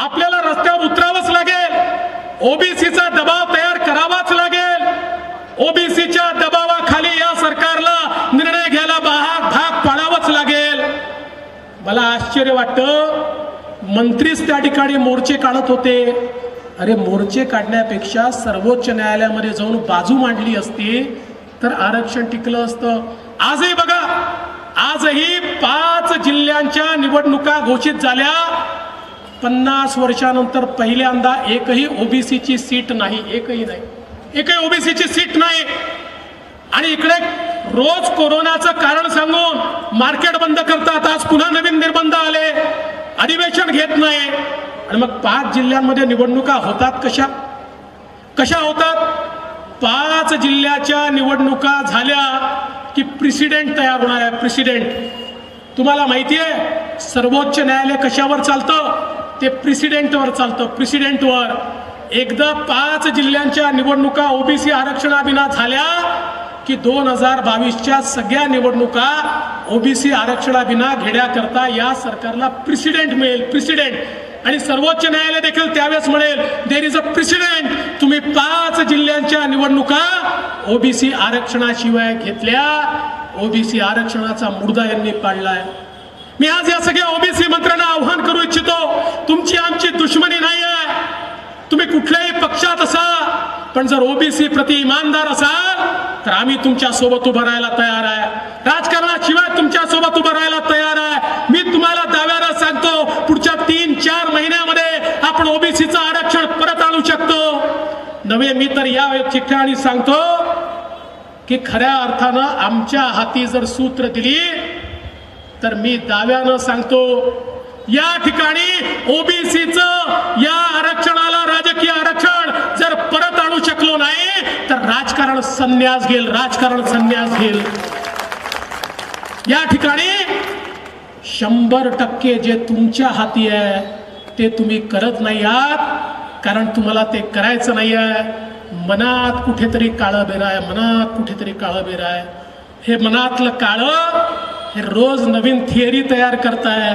आपल्याला रस्त्यावर उतरावंच लागेल. ओबीसीचा दबाव तयार करावाच लागेल. ओबीसीच्या दबावाखाली या सरकारला निर्णय घ्यायला भाग भाग पाडावंच लागेल. मला आश्चर्य वाटतं मंत्रीच त्या ठिकाणी मोर्चे काढत होते. अरे मोर्चे काढण्यापेक्षा सर्वोच्च न्यायालयामध्ये जाऊन बाजू मांडली असती तर आरक्षण टिकलं असतं. आजही बघा आजही पाच जिल्ह्यांच्या निवडणुका घोषित झाल्या. पन्नास वर्षानंतर पहिल्यांदा एकही ओबीसीची सीट नाही एकही नाही. एकही ओबीसीची सीट नाही. आणि इकडे रोज कोरोनाचं कारण सांगून मार्केट बंद करतात आज पुन्हा नवीन निर्बंध आले. अधिवेशन घेत नाही. आणि मग पाच जिल्ह्यांमध्ये निवडणुका होतात कशा? कशा होतात? पाच जिल्ह्याच्या निवडणुका झाल्या की प्रेसिडेंट तयार होणार आहे. प्रेसिडेंट. तुम्हाला माहिती आहे सर्वोच्च न्यायालय कशावर चालतं? ते प्रिसिडेंटवर चालतं. प्रिसिडेंटवर एकदा पाच जिल्ह्यांच्या निवडणुका ओबीसी आरक्षणाविना झाल्या की दोन हजार बावीसच्या सगळ्या निवडणुका ओबीसी आरक्षणाविना घेण्याकरता या सरकारला प्रिसिडेंट मिळेल. प्रेसिडेंट आणि सर्वोच्च न्यायालय देखील त्यावेळेस म्हणेल देर इज अ प्रेसिडेंट तुम्ही पाच जिल्ह्यांच्या निवडणुका ओबीसी आरक्षणाशिवाय घेतल्या. ओबीसी आरक्षणाचा मुर्दा यांनी पाडलाय. मी आज या सगळ्या ओबीसी मंत्री कुठल्याही पक्षात असा पण जर ओबीसी प्रति इमानदार असाल तर आम्ही तुमच्यासोबत उभं राहायला तयार आहे. राजकारणाशिवाय तुमच्यासोबत उभं राहायला तयार आहे. मी तुम्हाला दाव्याला सांगतो पुढच्या तीन चार महिन्यामध्ये आपण ओबीसीचं आरक्षण परत आणू शकतो. नव्हे मी तर या ठिकाणी सांगतो की खऱ्या अर्थानं आमच्या हाती जर सूत्र दिली तर मी दाव्यानं सांगतो या ठिकाणी ओबीसीचं राजकारण संन्यास घेईल राजकारण संन्यास घेईल या ठिकाणी शंभर टक्के जे तुमच्या हाती आहे ते तुम्ही करत नाही आहात कारण तुम्हाला ते करायचं नाही आहे. मनात कुठेतरी काळं बेर आहे मनात कुठेतरी काळं बेर आहे. हे मनातलं काळं हे रोज नवीन थिअरी तयार करताय.